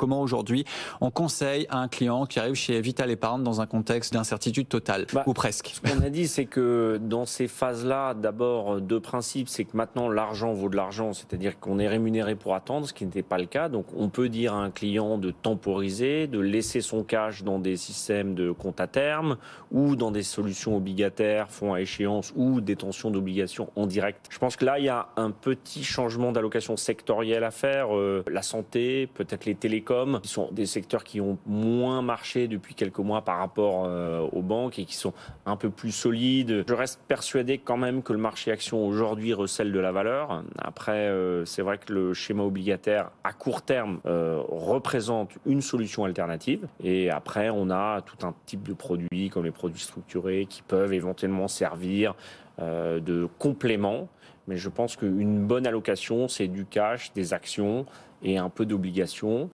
Comment aujourd'hui on conseille à un client qui arrive chez Vital Épargne dans un contexte d'incertitude totale, Bah, ou presque Ce qu'on a dit, c'est que dans ces phases-là, d'abord, deux principes, c'est que maintenant l'argent vaut de l'argent, c'est-à-dire qu'on est rémunéré pour attendre, ce qui n'était pas le cas. Donc on peut dire à un client de temporiser, de laisser son cash dans des systèmes de compte à terme ou dans des solutions obligataires, fonds à échéance ou détention d'obligations en direct. Je pense que là, il y a un petit changement d'allocation sectorielle à faire. Euh, la santé, peut-être les télécoms, qui sont des secteurs qui ont moins marché depuis quelques mois par rapport euh, aux banques et qui sont un peu plus solides. Je reste persuadé quand même que le marché action aujourd'hui recèle de la valeur. Après, euh, c'est vrai que le schéma obligataire à court terme euh, représente une solution alternative. Et après, on a tout un type de produits comme les produits structurés qui peuvent éventuellement servir de complément. Mais je pense qu'une bonne allocation, c'est du cash, des actions et un peu d'obligations.